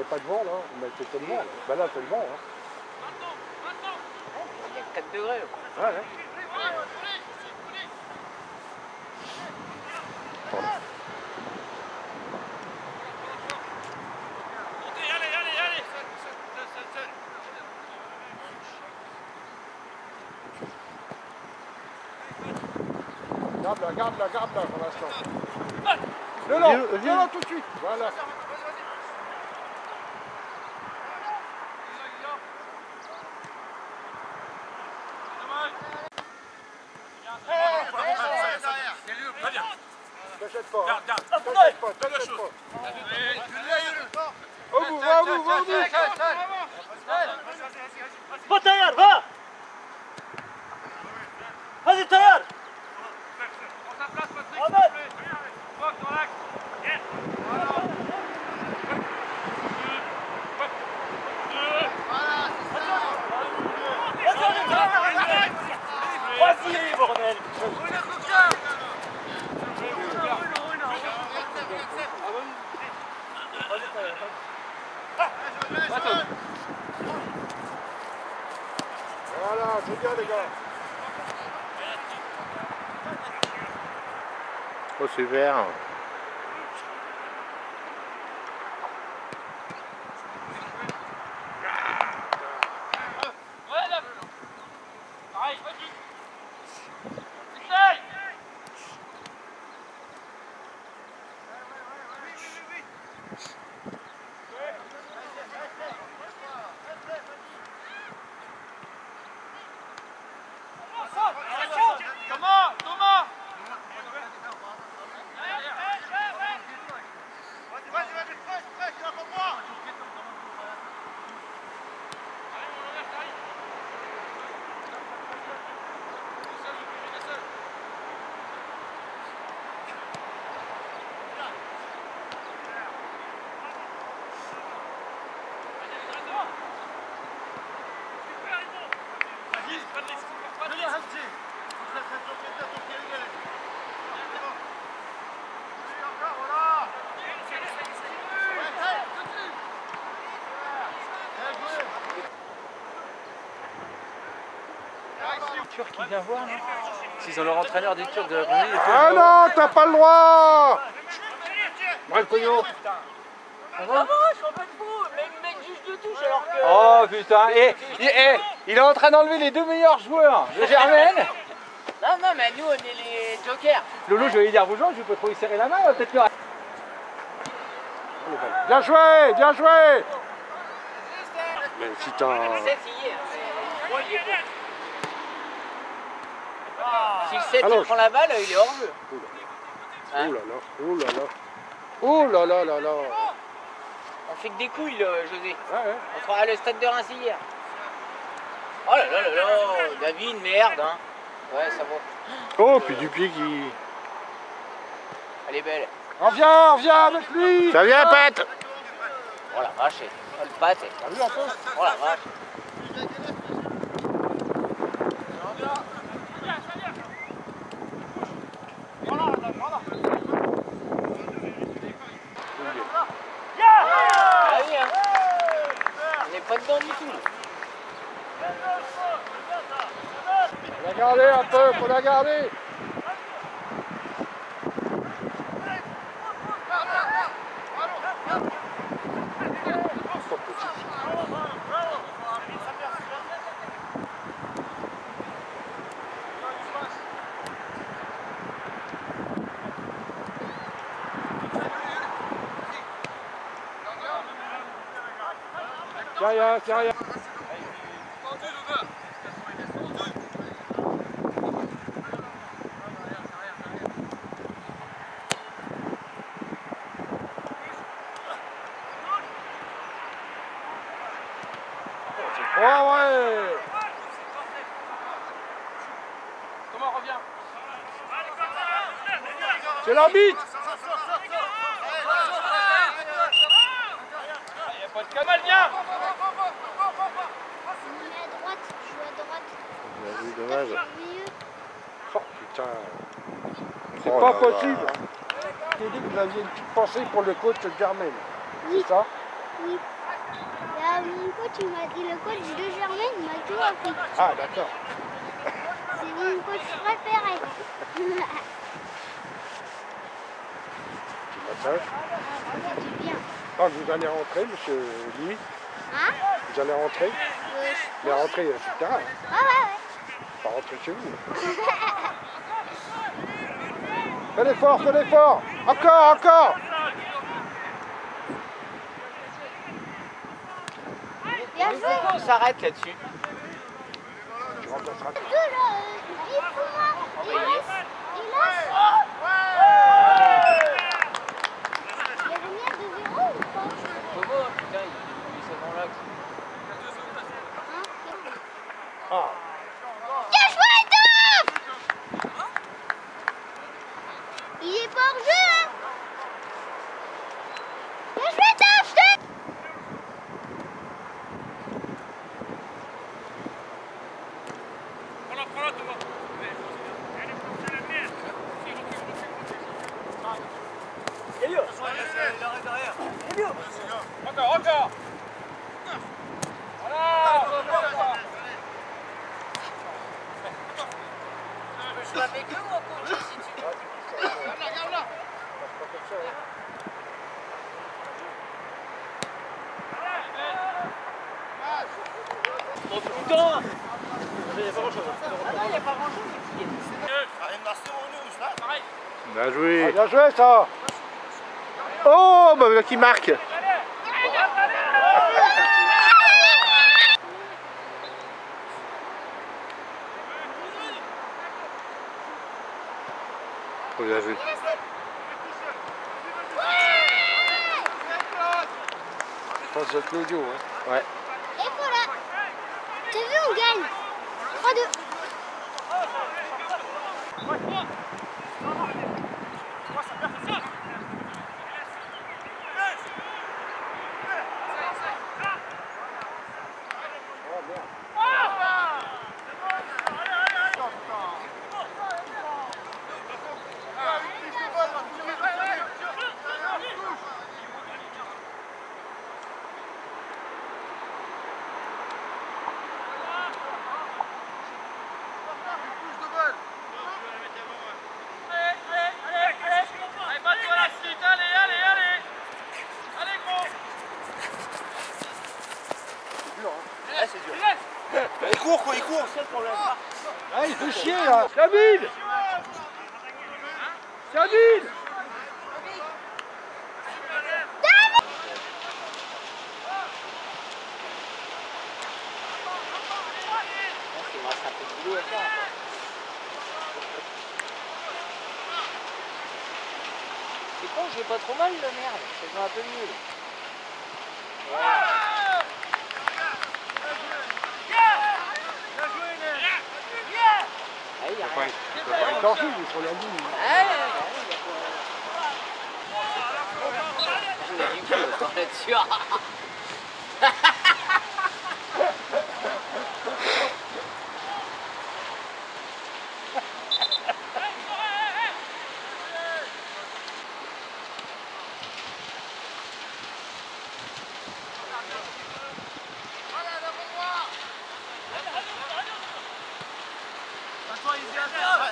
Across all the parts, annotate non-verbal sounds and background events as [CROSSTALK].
n'y avait pas de vent là, mais c'était le vent. Là. Bah là, c'est le vent. Hein. Il y a 4 degrés. Ouais, ouais. Garde-la, garde-la, garde-la pour l'instant. Le long, Viens, long tout de suite. Voilà. Put Voilà, c'est bien les gars. Oh, super. Thomas Thomas Turc qui vient voir, là S'ils ont leur entraîneur des Turcs de la Vendée, Ah non, t'as pas le droit Bref, Pogno. Ah bon, je suis pas de fou, mais le mec juge de touche alors que... Oh putain, et, et- il est en train d'enlever les deux meilleurs joueurs de Germaine. [LAUGHS] Non, non, mais nous on est les jokers. Lolo, je vais lui dire, vous jouez, je peux trop lui serrer la main, peut-être que... Bien joué, bien joué Mais si t'as. C'est hier. Si le 7 il Allonge. prend la balle, il est hors jeu. Oh là là, oh là là. Oh là là là là. On fait que des couilles, là, José. Ouais, ouais. On à le stade de Reims hier. Oh là là là là, David, merde, hein. Ouais, ça va. Oh, puis du pied qui. Elle est belle. Reviens, reviens avec lui Ça vient, Pat Oh la vache, oh, le pâte. T'as vu un peu Oh la vache. Dedans du tout. Faut la garder un peu, faut la garder. Rien, tiens, rien. Ouais, ouais. Comment revient? C'est l'arbitre. Il n'y a pas de Kamal, viens On est à droite, je joue à droite. Vu, dommage. Oh putain. C'est Oh pas là possible. J'ai dit que vous aviez une petite pensée pour le coach Germain. Oui. C'est ça Oui. Là, mon coach, il m'a dit, le coach de Germaine, il m'a tout appris. Ah d'accord. C'est mon coach préféré. [LAUGHS] [LAUGHS] Tu m'attaches. Ah, du bien. Quand vous allez rentrer, monsieur Louis, Hein vous allez rentrer, Euh, mais rentrer sur le terrain, Ah ouais, pas rentrer chez vous. ouais. [LAUGHS] Fais l'effort, fais l'effort Encore, encore Bien joué. pourquoi on s'arrête là-dessus Tu remplaceras tout. Là, il faut moi. Il laisse. Il y a combien de zéro ou pas Comment Putain, il il s'est dans l'axe. Hein Ah, Bien joué, Dove Il est pas hors jeu, hein Bien joué, Dove, je te- Encore, encore Voilà Je joue avec eux ou en coach si tu veux Oh putain Il n'y a pas grand-chose. Ah non, il n'y a pas grand-chose. Bien joué. ça Oh, bah voilà qui marque. Trop bien joué. Je pense que Claudio. Hein. Ouais. Et voilà T'as vu, on gagne 3-2 Il court quoi, il court, c'est le problème. Ah, il fait chier là David David Il me reste un peu de boulot à faire. encore. C'est con, je vais pas trop mal, la merde. Ça va un peu mieux. là. Ah, il y a rien. Il être la ligne. Ah, ouais, ouais, il [LAUGHS]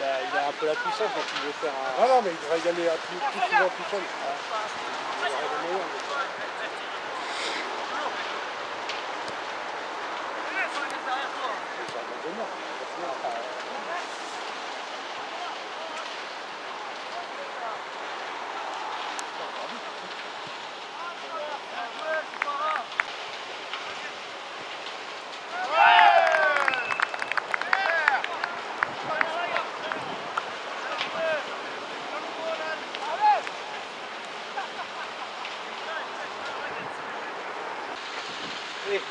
il, a, il a un peu la puissance donc il veut faire un... Ah non, mais il devrait y aller à plus, plus souvent tout seul. Il aurait les moyens, mais- C'est un bon donneur, il va finir par- Ils ont pas fait rare, ils ont pas prendre les, les mecs.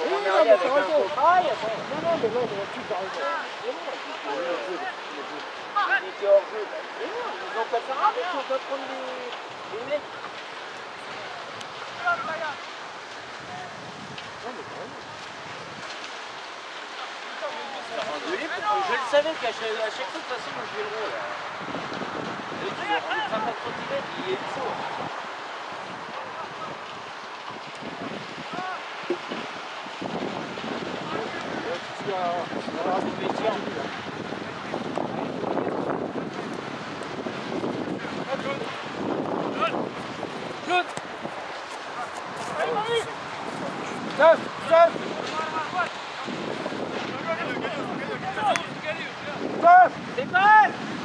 Engueuler pour- Je le savais qu'à chaque, fois, de toute façon, je vais le rôle. Le truc, le 50 cm, il est chaud. Ah, vous mettez en- Stop, Depart!